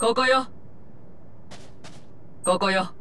ここよ。ここよ。